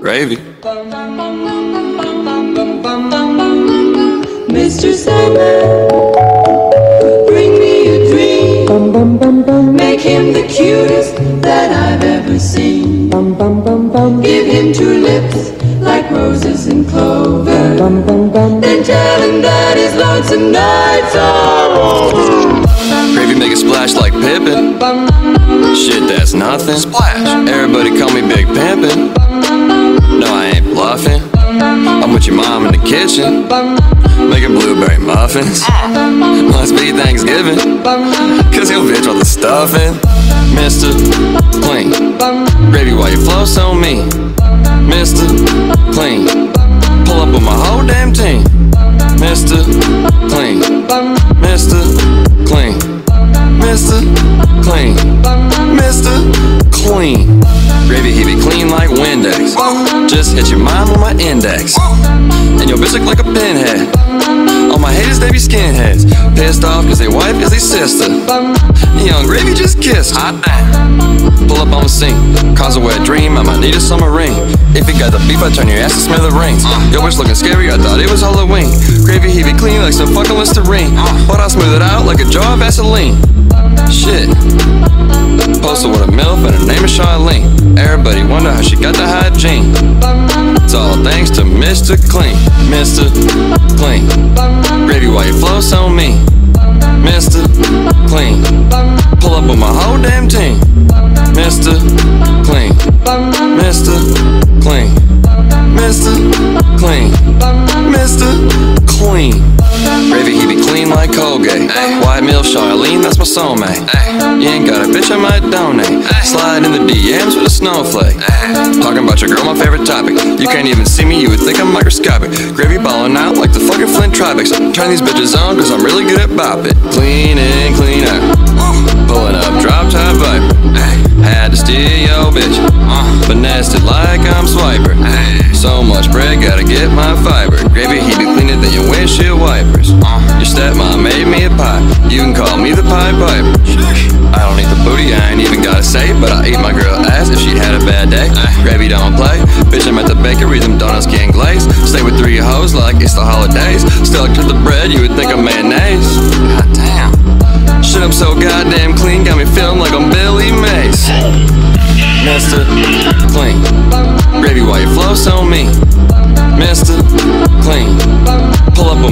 Gravy. Mr. Sandman, bring me a dream. Make him the cutest that I've ever seen. Give him two lips like roses and clover. Then tell him that his lonesome nights are over. Gravy make a splash like Pippin. Shit, that's nothing. Splash. Everybody call me kitchen. Making blueberry muffins. Must be Thanksgiving. Cause your bitch want the stuffing. Mr. Clean. baby, why you flow so mean? Mr. Clean. Pull up with my whole damn team. Mr. Clean. Mr. Clean. Mr. Clean. Gravy, he be clean like Windex. Just hit your mom with my index. And your bitch look like a pinhead. All my haters, they be skinheads. Pissed off cause they wife is they sister. Young Gravy just kissed. Hot damn. Pull up on the scene. Cause a wet dream, I might need a summer ring. If you got the beef, I turn your ass to smithereens. Your bitch looking scary, I thought it was Halloween. Gravy, he be clean like some fucking Listerine. But I smooth it out like a jar of Vaseline. Shit. Posted with a MILF and her name is Charlene. Everybody wonder how she got the hygiene. It's all thanks to Mr. Clean. Mr. Clean. Gravy, why you flow so mean? Mr. Clean. Pull up with my whole Colgate. White milk, Charlene, that's my soulmate. You ain't got a bitch, I might donate. Slide in the DMs with a snowflake. Talking about your girl, my favorite topic. You can't even see me, you would think I'm microscopic. Gravy balling out like the fucking Flint Tropics. Turn these bitches on, cause I'm really good at bop it. Clean in, clean out. Pulling up, drop top viper. Had to steal your bitch. Uh. Finessed it like I'm swiper. So much bread, gotta get my fiber. Gravy, he be cleaner than your windshield wipers. Uh. Your stepmom made me a pie. You can call me the Pie Piper. I don't eat the booty, I ain't even gotta say, but I eat my girl ass if she had a bad day. Gravy don't play. Bitch, I'm at the bakery, them donuts can't glaze. Stay with three hoes like it's the holidays. Stuck to the bread, you would think I'm mayonnaise. God damn. Shit, I'm so goddamn clean, got me feeling like I'm Billy Mays. Mr. Clean. Gravy, why you flow so mean? Mr. Clean. Pull up